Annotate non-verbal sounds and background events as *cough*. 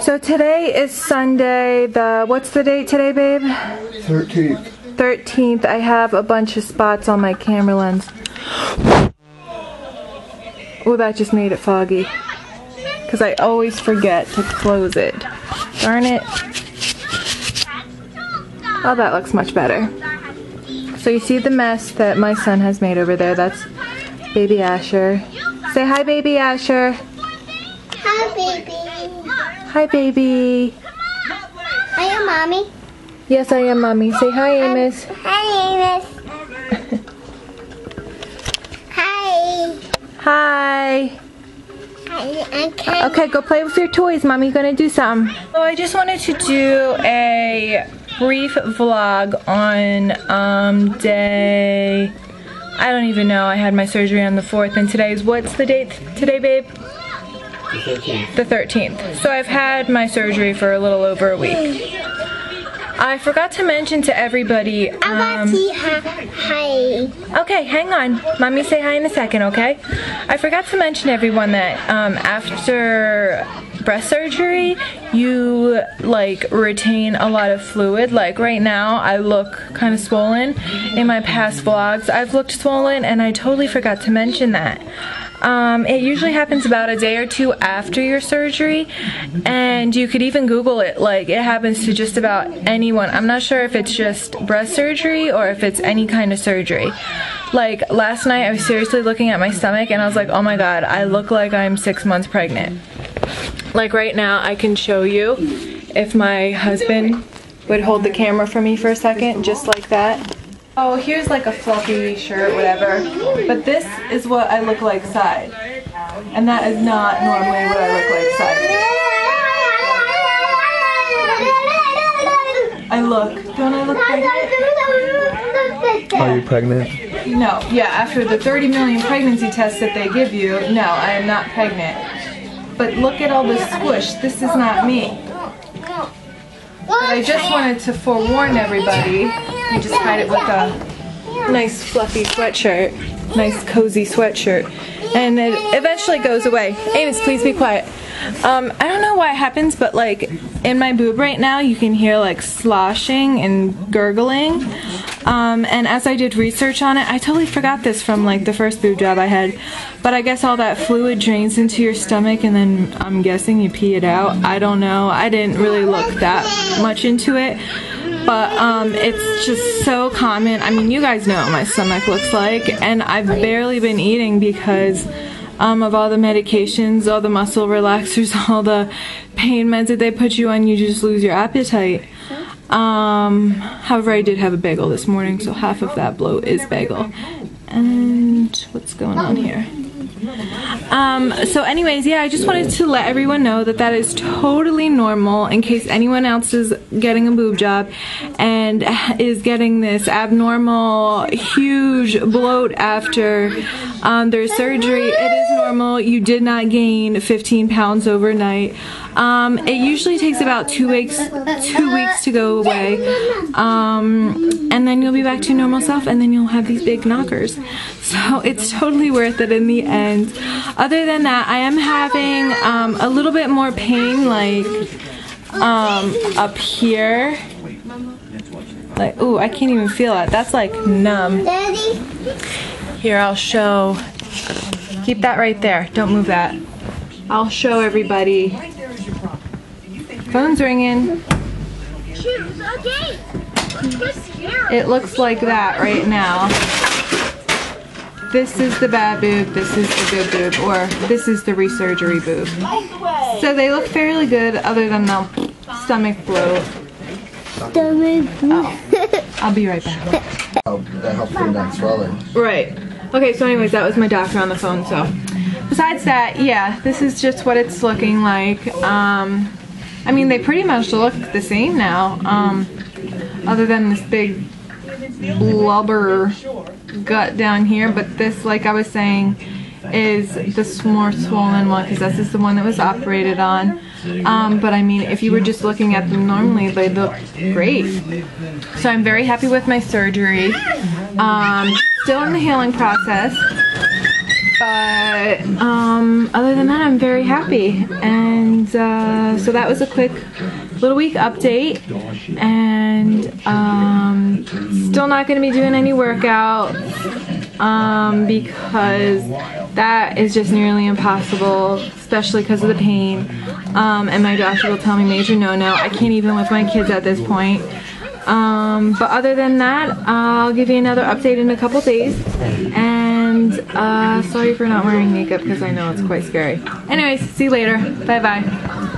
So today is Sunday, the, what's the date today, babe? 13th. 13th. I have a bunch of spots on my camera lens. Oh, that just made it foggy. Because I always forget to close it. Darn it. Oh, that looks much better. So you see the mess that my son has made over there. That's baby Asher. Say hi, baby Asher. Hi, baby. Hi, baby. Are you mommy? Yes, I am, mommy. Say hi, Amos. Hi, Amos. Hi. Hi. Hi, okay. Okay, go play with your toys. Mommy gonna do something. So I just wanted to do a brief vlog on um, day... I don't even know. I had my surgery on the 4th and today's... What's the date today, babe? The 13th. The 13th. So I've had my surgery for a little over a week. I forgot to mention to everybody... Um, to see her. Hi. Okay, hang on. Mommy say hi in a second, okay? I forgot to mention to everyone that um, after breast surgery, you like retain a lot of fluid. Like right now, I look kind of swollen. In my past vlogs, I've looked swollen and I totally forgot to mention that. Um, it usually happens about a day or two after your surgery and you could even google it. Like it happens to just about anyone. I'm not sure if it's just breast surgery or if it's any kind of surgery. Like last night I was seriously looking at my stomach and I was like oh my god I look like I'm six months pregnant. Like right now I can show you if my husband would hold the camera for me for a second just like that Oh, here's like a fluffy shirt, whatever. But this is what I look like side. And that is not normally what I look like side. I look. Don't I look pregnant? Are you pregnant? No. Yeah, after the 30 million pregnancy tests that they give you, no, I am not pregnant. But look at all this squish. This is not me. But I just wanted to forewarn everybody. You just hide it with a nice fluffy sweatshirt. Nice cozy sweatshirt. And it eventually goes away. Amos, please be quiet. Um, I don't know why it happens, but like in my boob right now, you can hear like sloshing and gurgling. Um, and as I did research on it, I totally forgot this from like the first boob job I had. But I guess all that fluid drains into your stomach and then I'm guessing you pee it out. I don't know. I didn't really look that much into it. But um, it's just so common. I mean, you guys know what my stomach looks like. And I've barely been eating because um, of all the medications, all the muscle relaxers, *laughs* all the pain meds that they put you on. You just lose your appetite. Um, however, I did have a bagel this morning, so half of that bloat is bagel. And what's going on here? Um, so anyways, yeah, I just wanted to let everyone know that that is totally normal in case anyone else is getting a boob job and *laughs* is getting this abnormal, huge bloat after um, their surgery. It is normal. You did not gain 15 pounds overnight. Um, it usually takes about two weeks, two weeks to go away, um, and then you'll be back to your normal self, and then you'll have these big knockers. So *laughs* it's totally worth it in the end. Other than that, I am having um, a little bit more pain, like um, up here. Like, ooh, I can't even feel it. That's like numb. Here, I'll show. Keep that right there. Don't move that. I'll show everybody. Phone's ringing. Choose a date. You're scary. It looks like that right now. This is the bad boob, this is the good boob, or this is the resurgery boob. So they look fairly good other than the stomach bloat. Stomach oh, I'll be right back. Oh, *laughs* that helps bring down swelling. Right. Okay, so anyways, that was my doctor on the phone, so. Besides that, yeah, this is just what it's looking like. Um, I mean, they pretty much look the same now, um, other than this big blubber gut down here, but this, like I was saying, is the more swollen one, because this is the one that was operated on. Um, but I mean, if you were just looking at them normally, they look great. So I'm very happy with my surgery. Um, still in the healing process, but um, other than that, I'm very happy. And uh, so that was a quick little week update. And um, still not going to be doing any workout um, because that is just nearly impossible, especially because of the pain. Um, and my doctor will tell me major no-no. I can't even with my kids at this point. Um, but other than that, I'll give you another update in a couple days. And uh, sorry for not wearing makeup because I know it's quite scary. Anyways, see you later. Bye bye.